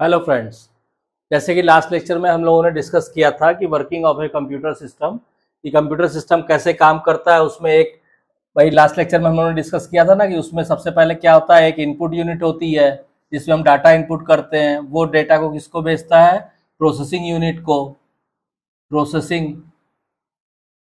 Hello friends, जैसे कि last lecture में हम लोगों ने डिस्कस किया था कि working of a computer system, कि कंप्यूटर सिस्टम कैसे काम करता है, उसमें एक भाई लास्ट लेक्चर में हम लोगों ने डिस्कस किया था ना कि उसमें सबसे पहले क्या होता है, एक इनपुट यूनिट होती है, जिसमें हम डाटा इनपुट करते हैं, वो डेटा को किसको भेजता है? प्रोसेसिंग यूनिट को। प्रोसेसिंग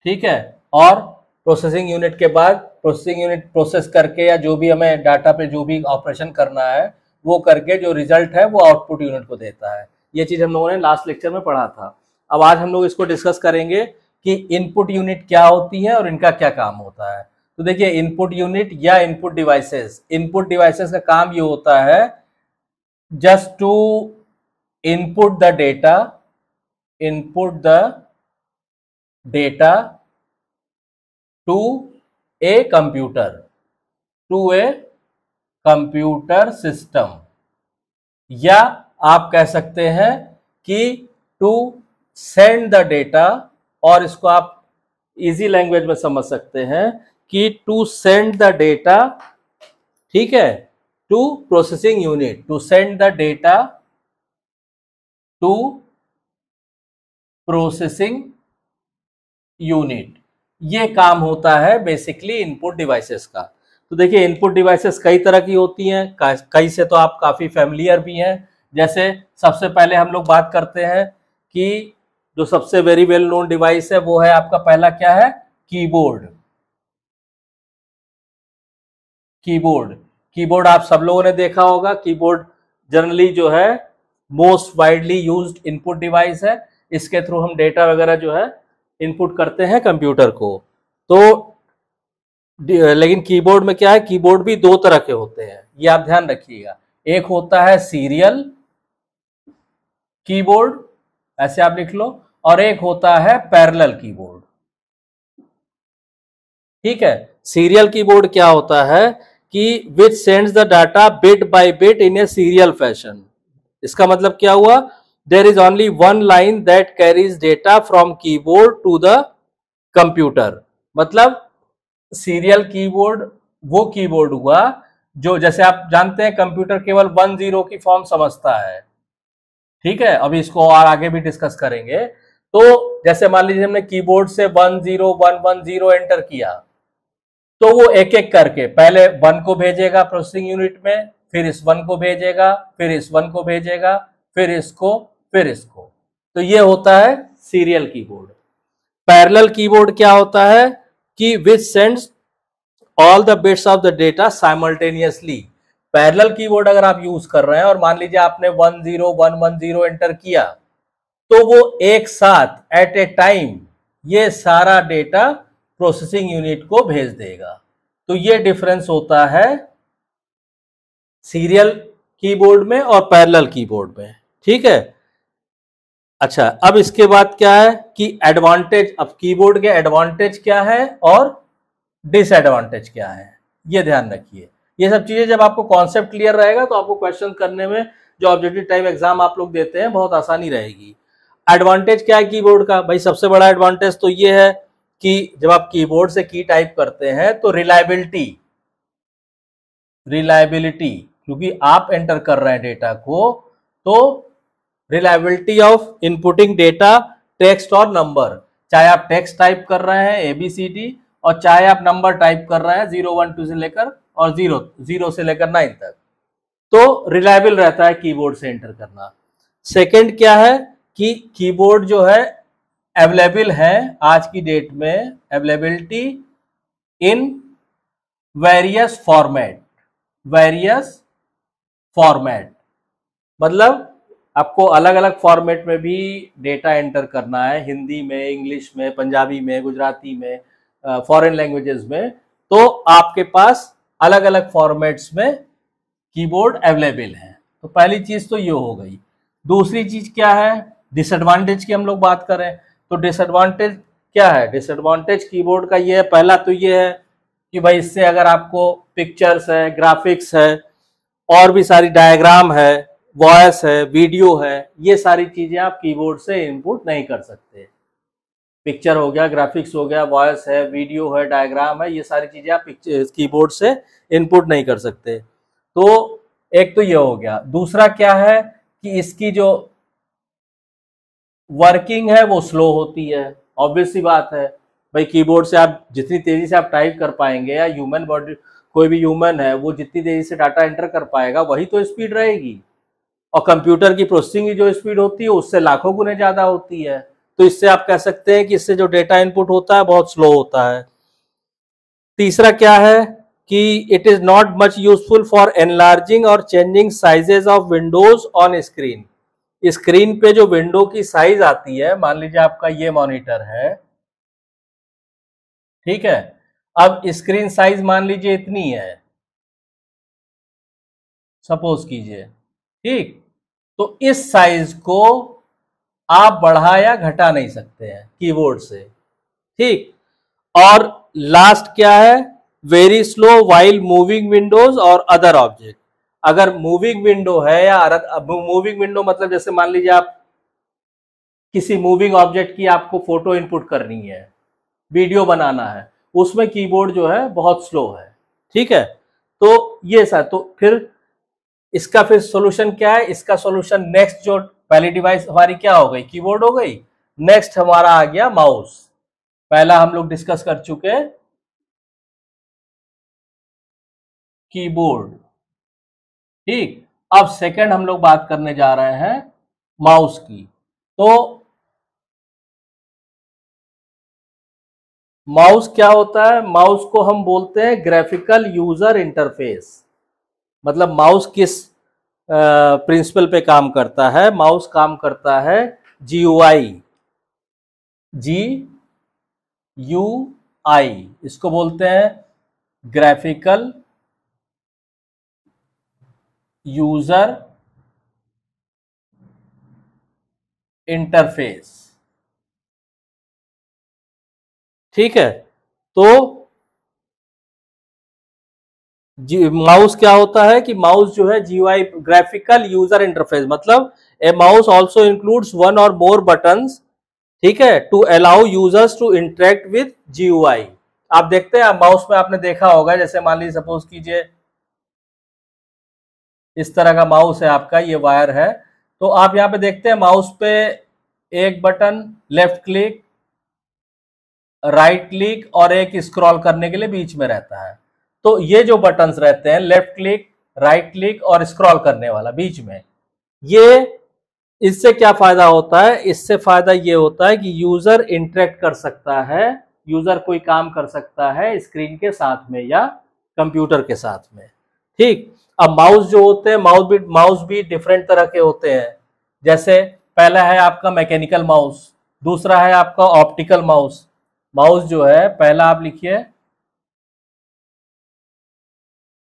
ठीक है? और प्रोसेसिंग यूनिट के बाद प्रोसेसिंग यूनिट प्रोसेस करके या जो भी हमें डाटा पे जो भी ऑपरेशन करना है वो करके जो रिज़ल्ट है, वो आउटपुट यूनिट को देता है। ये चीज़ हम लोगों ने लास्ट लेक्चर में पढ़ा था। अब आज हम लोग इसको डिस्कस करेंगे कि इनपुट यूनिट क्या होती है और इनका क्या काम होता है। तो देखिए इनपुट यूनिट या इनपुट डिवाइसेस इनपुट डिवाइसेस का काम ये होता है just to input the data input the data to a computer to a computer system. या आप कह सकते हैं कि टू सेंड द डेटा और इसको आप इजी लैंग्वेज में समझ सकते हैं कि टू सेंड द डेटा ठीक है? To processing unit to send the data to processing unit ये काम होता है बेसिकली इनपुट डिवाइसेस का। तो देखिए इनपुट डिवाइसेस कई तरह की होती हैं। कई से तो आप काफ़ी फैमिलियर भी हैं। जैसे सबसे पहले हम लोग बात करते हैं कि जो सबसे वेरी वेल नोन डिवाइस है, वो है आपका पहला क्या है? कीबोर्ड कीबोर्ड कीबोर्ड आप सब लोगों ने देखा होगा। कीबोर्ड जनरली जो है most widely used input device है। इसके थ्रू हम डेटा वगैरह जो है इनपुट करते हैं कंप्यूटर को। तो लेकिन कीबोर्ड में क्या है? कीबोर्ड भी दो तरह के होते हैं। ये आप ध्यान रखिएगा। एक होता है सीरियल कीबोर्ड, ऐसे आप लिख लो, और एक होता है पैरेलल कीबोर्ड। ठीक है? सीरियल कीबोर्ड क्या होता है कि which sends the data bit by bit in a serial fashion इसका मतलब क्या हुआ? There is only one line that carries data from keyboard to the computer मतलब सीरियल कीबोर्ड, वो कीबोर्ड हुआ, जो जैसे आप जानते हैं, कंप्यूटर केवल वन ज़ीरो की फॉर्म समझता है। ठीक है, अभी इसको और आगे भी डिस्कस करेंगे। तो जैसे मान लीजिए हमने कीबोर्ड से one zero, one one zero enter किया तो वो एक एक करके, पहले वन को भेजेगा प्रोसेसिंग यूनिट में, फिर इस वन को भेजेगा, फिर इस वन को भेजेगा, फिर इसको फिर इसको। तो ये होता है सीरियल कीबोर्ड। पैरेलल कीबोर्ड क्या होता है? कि which sends all the bits of the data simultaneously parallel keyboard अगर आप यूज़ कर रहे हैं और मान लीजिए आपने one zero one one zero enter किया तो वो एक साथ एट ए टाइम ये सारा डेटा प्रोसेसिंग यूनिट को भेज देगा। तो ये डिफरेंस होता है सीरियल कीबोर्ड में और पैरेलल कीबोर्ड में। ठीक है? अच्छा अब इसके बाद क्या है कि एडवांटेज अब कीबोर्ड के एडवांटेज क्या है और डिसएडवांटेज क्या है? ये ध्यान रखिए। ये सब चीज़ें जब आपको कॉन्सेप्ट क्लियर रहेगा तो आपको क्वेश्चन करने में जो ऑब्जेक्टिव टाइप एग्ज़ाम आप लोग देते हैं, बहुत आसानी रहेगी। एडवांटेज क्या है कीबोर्ड का? भाई, सबसे बड़ा एडवांटेज तो ये है कि जब आप कीबोर्ड से की टाइप करते हैं तो रिलायबिलिटी रिलायबिलिटी क्योंकि आप एंटर कर रहे हैं डेटा को तो reliability of inputting data text और नंबर चाहे आप टेक्स्ट टाइप कर रहे हैं एबीसीडी और चाहे आप नंबर टाइप कर रहे हैं ज़ीरो वन टू से लेकर और ज़ीरो ज़ीरो से लेकर नाइन तक. तो रिलायबल रहता है कीबोर्ड से एंटर करना. सेकंड क्या है? कि कीबोर्ड जो है अवेलेबल है आज की डेट में availability in various format various format मतलब आपको अलग अलग फॉर्मेट में भी डेटा एंटर करना है, हिंदी में इंग्लिश में, पंजाबी में, गुजराती में फॉरेन लैंग्वेजेस में। तो आपके पास अलग अलग फॉर्मेट्स में कीबोर्ड अवेलेबल है। तो पहली चीज़ तो ये हो गई। दूसरी चीज़ क्या है? डिसएडवांटेज की हम लोग बात करें। तो डिसएडवांटेज क्या है? डिसएडवांटेज कीबोर्ड का ये है, पहला तो ये है कि भाई इससे अगर आपको पिक्चर्स है ग्राफिक्स है, और भी सारी डायग्राम है वॉयस है वीडियो है, ये सारी चीज़ें आप कीबोर्ड से इनपुट नहीं कर सकते। पिक्चर हो गया ग्राफिक्स हो गया वॉयस है वीडियो है डायग्राम है, ये सारी चीज़ें आप कीबोर्ड से इनपुट नहीं कर सकते। तो एक तो ये हो गया। दूसरा क्या है कि इसकी जो वर्किंग है, वो स्लो होती है। ऑब्वियस सी बात है। भाई कीबोर्ड से आप जितनी तेज़ी से आप टाइप कर पाएँगे या ह्यूमन बॉडी कोई भी ह्यूमन है, वो जितनी तेज़ी से डाटा एंटर कर पाएगा, वही तो स्पीड रहेगी। और कंप्यूटर की प्रोसेसिंग की जो स्पीड होती है, उससे लाखों गुने ज़्यादा होती है। तो इससे आप कह सकते हैं कि इससे जो डेटा इनपुट होता है, बहुत स्लो होता है। तीसरा क्या है कि it is not much useful for enlarging और changing sizes of windows on screen screen पे जो विंडो की साइज़ आती है, मान लीजिए आपका ये मॉनिटर है। ठीक है? अब स्क्रीन साइज़ मान लीजिए इतनी है। सपोज़ कीजिए। ठीक? तो इस साइज़ को आप बढ़ा या घटा नहीं सकते हैं कीबोर्ड से। ठीक? और लास्ट क्या है? Very slow while moving windows और अदर ऑब्जेक्ट अगर मूविंग विंडो है या मूविंग विंडो मतलब जैसे मान लीजिए आप किसी मूविंग ऑब्जेक्ट की आपको फ़ोटो इनपुट करनी है वीडियो बनाना है, उसमें कीबोर्ड जो है बहुत स्लो है। ठीक है? तो ये सर तो फिर इसका फिर सॉल्यूशन क्या है? इसका सॉल्यूशन नेक्स्ट जो पहली डिवाइस हमारी क्या हो गई? कीबोर्ड हो गई। नेक्स्ट हमारा आ गया माउस पहला हम लोग डिस्कस कर चुके कीबोर्ड ठीक? अब सेकंड हम लोग बात करने जा रहे हैं माउस की। तो माउस क्या होता है? माउस को हम बोलते हैं ग्राफिकल यूज़र इंटरफेस मतलब माउस किस प्रिंसिपल पे काम करता है? माउस काम करता है जी यू आई जी यू आई इसको बोलते हैं ग्राफिकल यूज़र इंटरफेस ठीक है? तो माउस क्या होता है कि माउस जो है जीवाई ग्राफिकल यूज़र इंटरफेस मतलब a mouse also includes one or more buttons ठीक है to allow users to interact with GUI आप देखते हैं माउस में आपने देखा होगा, जैसे मान लीजिए सपोज़ कीजिए, इस तरह का माउस है आपका, ये वायर है। तो आप यहाँ पे देखते हैं माउस पे एक button left click right click और एक स्क्रॉल करने के लिए बीच में रहता है। तो ये जो बटन्स रहते हैं लेफ़्ट क्लिक राइट क्लिक और स्क्रॉल करने वाला बीच में, ये इससे क्या फ़ायदा होता है? इससे फ़ायदा ये होता है कि यूज़र इंटरेक्ट कर सकता है यूज़र कोई काम कर सकता है स्क्रीन के साथ में या कंप्यूटर के साथ में। ठीक? अब माउस जो होते हैं माउस भी माउस भी डिफरेंट तरह के होते हैं। जैसे पहला है आपका मैकेनिकल माउस दूसरा है आपका ऑप्टिकल माउस माउस जो है, पहला आप लिखिए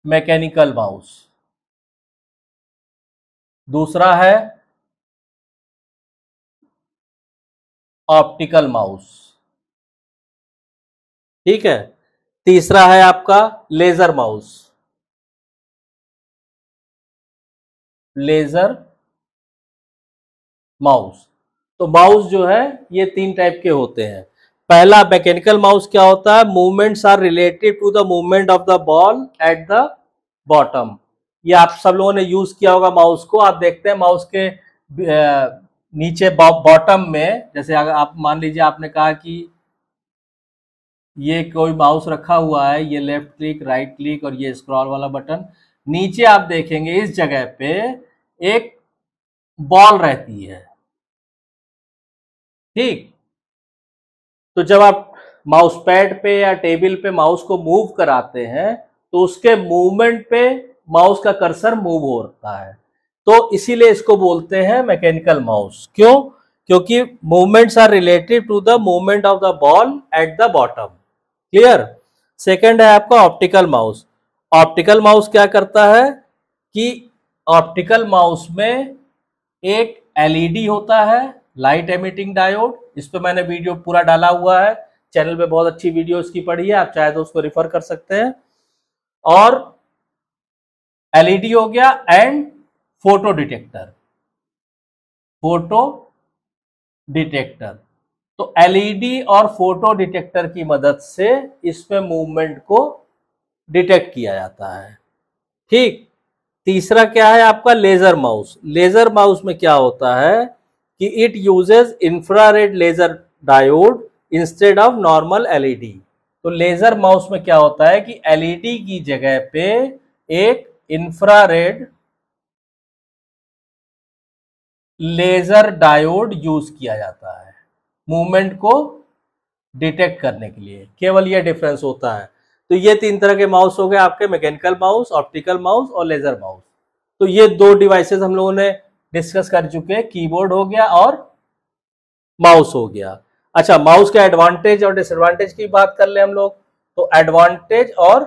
मैकेनिकल माउस। दूसरा है ऑप्टिकल माउस। ठीक है? तीसरा है आपका लेजर माउस। Laser mouse. तो माउस जो है, ये तीन टाइप के होते हैं। पहला मैकेनिकल माउस क्या होता है? Movements are related to the movement of the ball at the bottom ये आप सब लोगों ने यूज़ किया होगा माउस को। आप देखते हैं माउस के नीचे बॉटम में, जैसे अगर आप, मान लीजिए आपने कहा कि ये कोई माउस रखा हुआ है, ये लेफ़्ट क्लिक राइट क्लिक और ये स्क्रॉल वाला बटन नीचे आप देखेंगे इस जगह पे एक बॉल रहती है। ठीक? तो जब आप माउस पैड पे या टेबल पे माउस को मूव कराते हैं तो उसके मूवमेंट पे माउस का कर्सर मूव होता है। तो इसीलिए इसको बोलते हैं मैकेनिकल माउस क्यों? क्योंकि movements are related to the movement of the ball at the bottom clear second है आपका ऑप्टिकल माउस ऑप्टिकल माउस क्या करता है? कि ऑप्टिकल माउस में एक एलईडी होता है लाइट एमिटिंग डायोड, इस पर मैंने वीडियो पूरा डाला हुआ है। चैनल पे बहुत अच्छी वीडियो इसकी पड़ी है, आप चाहे तो उसको रिफर कर सकते हैं। और एलईडी हो गया and photo detector photo detector तो एलईडी और फ़ोटो डिटेक्टर की मदद से इसमें मूवमेंट को डिटेक्ट किया जाता है। ठीक, तीसरा क्या है आपका? लेजर माउस लेजर माउस में क्या होता है? कि it uses infrared laser diode instead of normal LED तो लेजर माउस में क्या होता है कि एलईडी की जगह पे एक इंफ्रारेड लेजर डायोड यूज़ किया जाता है मूवमेंट को डिटेक्ट करने के लिए। केवल यह डिफरेंस होता है। तो ये तीन तरह के माउस हो गए आपके मैकेनिकल माउस ऑप्टिकल माउस और लेजर माउस तो ये दो डिवाइसेस हम लोगों ने डिस्कस कर चुके हैं, कीबोर्ड हो गया और माउस हो गया। अच्छा माउस के एडवांटेज और डिसएडवांटेज की बात कर ले हम लोग तो एडवांटेज और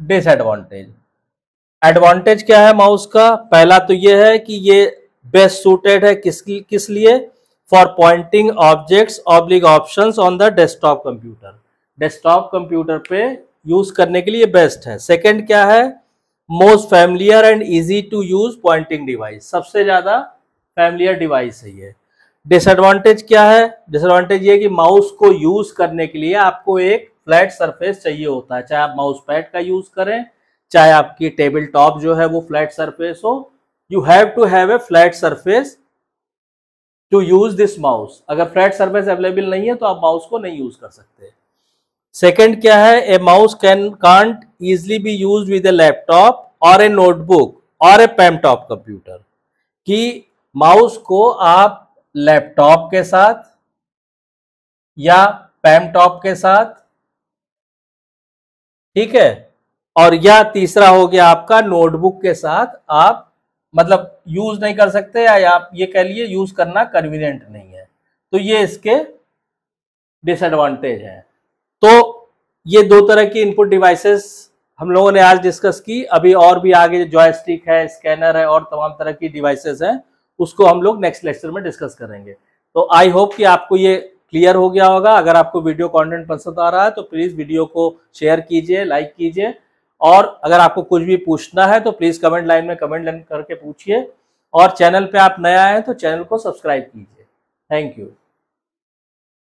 डिसएडवांटेज। एडवांटेज क्या है माउस का? पहला तो ये है कि ये बेस्ट सूटेड है किस किस लिए? For pointing objects oblique options on the desktop computer desktop computer पे यूज़ करने के लिए बेस्ट है। सेकंड क्या है? Most familiar and easy to use pointing device. सबसे ज़्यादा फैमिलियर डिवाइस है ये। डिसएडवांटेज क्या है? डिसएडवांटेज ये कि माउस को यूज़ करने के लिए आपको एक फ्लैट सरफेस चाहिए होता है। चाहे आप माउस पैड का यूज़ करें, चाहे आपकी टेबल टॉप जो है वो फ्लैट सरफेस हो, you have to have a flat surface to use this mouse. अगर फ्लैट सरफेस अवेलेबल नहीं है तो आप माउस को नहीं यूज़ कर सकते। सेकेंड क्या है? A mouse can, can't easily be used with a laptop or a notebook और ए पैमटॉप कंप्यूटर कि माउस को आप लैपटॉप के साथ या पैमटॉप के साथ, ठीक है? और या तीसरा हो गया आपका नोटबुक के साथ आप मतलब यूज़ नहीं कर सकते या आप ये कह लिए यूज़ करना कन्वीनियंट नहीं है। तो ये इसके डिसएडवांटेज हैं। तो ये दो तरह की इनपुट डिवाइसेस हम लोगों ने आज डिस्कस की, अभी और भी आगे जॉयस्टिक है स्कैनर है और तमाम तरह की डिवाइसेस हैं, उसको हम लोग नेक्स्ट लेक्चर में डिस्कस करेंगे। तो आई होप कि आपको ये क्लियर हो गया होगा। अगर आपको वीडियो कंटेंट पसंद आ रहा है तो प्लीज़ वीडियो को शेयर कीजिए लाइक कीजिए। और अगर आपको कुछ भी पूछना है तो प्लीज़ कमेंट लाइन में कमेंट लाइन करके पूछिए। और चैनल पे आप नया हैं तो चैनल को सब्सक्राइब कीजिए। Thank you